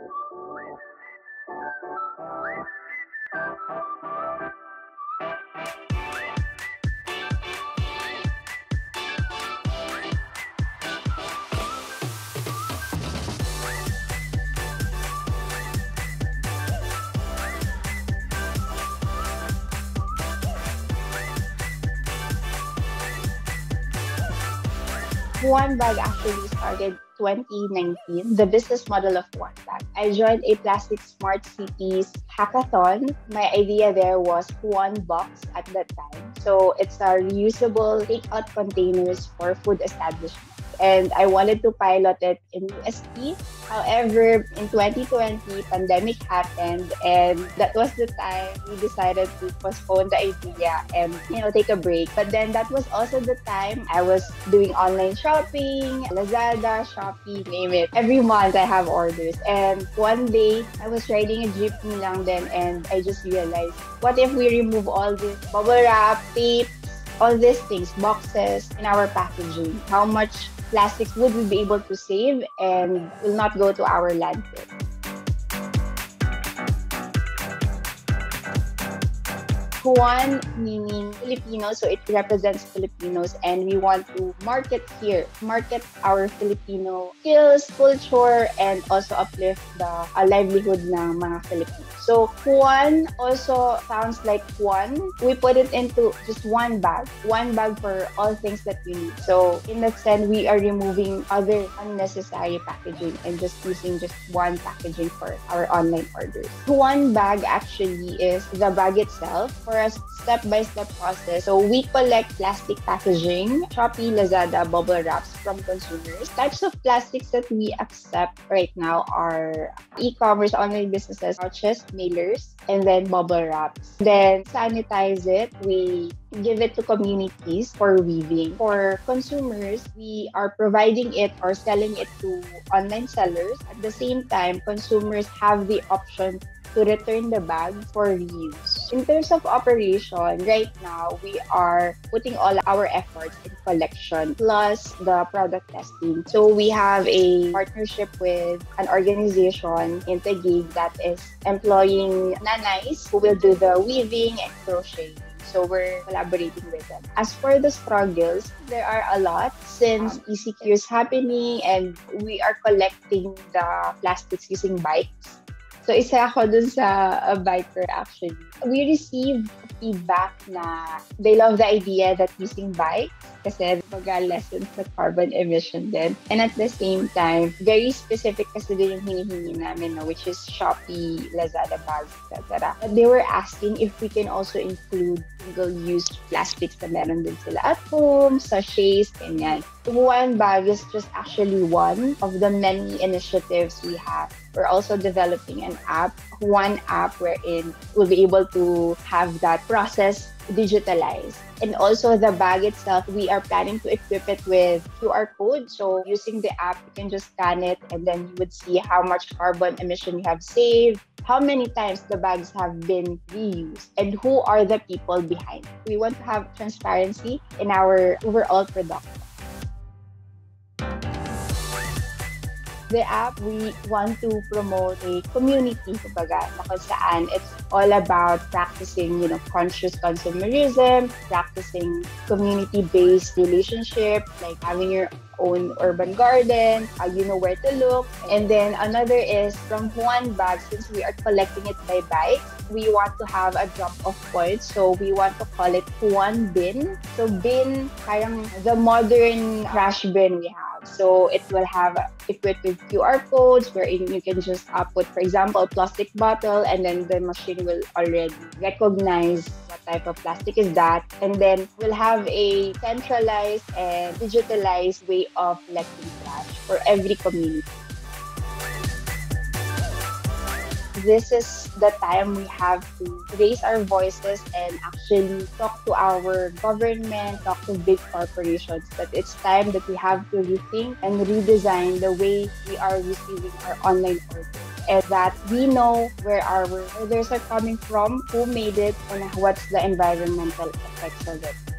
Thank you. JuanBag actually started 2019, the business model of JuanBag. I joined a Plastic Smart Cities hackathon. My idea there was one box at that time. So it's a reusable takeout containers for food establishments and I wanted to pilot it in UST. However, in 2020, pandemic happened, and that was the time we decided to postpone the idea and you know take a break. But then that was also the time I was doing online shopping, Lazada, Shopee, name it. Every month I have orders, and one day I was riding a jeepney lang then, and I just realized, what if we remove all this bubble wrap, tape, all these things, boxes in our packaging? How much plastics would we be able to save and will not go to our landfill. Juan meaning Filipino, so it represents Filipinos, and we want to market here, market our Filipino skills, culture, and also uplift the uh, livelihood ng mga Filipinos. So Juan also sounds like Juan. We put it into just one bag, one bag for all things that you need. So in that sense, we are removing other unnecessary packaging and just using just one packaging for our online orders. One bag actually is the bag itself for a step-by-step process. So we collect plastic packaging, Shopee, Lazada, bubble wraps from consumers. Types of plastics that we accept right now are e-commerce online businesses, pouches, mailers and then bubble wraps. Then sanitize it. We give it to communities for weaving. For consumers, we are providing it or selling it to online sellers. At the same time, consumers have the option to return the bag for reuse. In terms of operation, right now we are putting all our efforts in collection plus the product testing. So we have a partnership with an organization in Taguig that is employing nanais who will do the weaving and crocheting. So we're collaborating with them. As for the struggles, there are a lot since ECQ is happening and we are collecting the plastics using bikes. So, isa ako dun sa a biker actually. We received feedback na they love the idea that using bikes kasi mag-lessen sa carbon emission din. And at the same time, very specific kasi din yung hinihingi namin, no, which is Shopee, Lazada bags, etc. But they were asking if we can also include single-use plastics na meron din sila at home, sachets, ganyan. JuanBag is just actually one of the many initiatives we have. We're also developing an app, one app wherein we'll be able to have that process digitalized. And also the bag itself, we are planning to equip it with QR code. So using the app, you can just scan it and then you would see how much carbon emission you have saved, how many times the bags have been reused, and who are the people behind. We want to have transparency in our overall production. The app, we want to promote a community, kumbaga, na kung saan it's all about practicing, you know, conscious consumerism, practicing community-based relationship, like having your own urban garden, uh, you know where to look. And then another is from Juan Bag, since we are collecting it by bike, we want to have a drop-off point. So we want to call it Juan Bin. So bin, parang the modern trash bin we have. So it will have equipped with QR codes where you can just uh, for example, a plastic bottle and then the machine will already recognize what type of plastic is that. And then we'll have a centralized and digitalized way of collecting trash for every community. This is the time we have to raise our voices and actually talk to our government, talk to big corporations that it's time that we have to rethink and redesign the way we are receiving our online orders and that we know where our orders are coming from, who made it, and what's the environmental effects of it.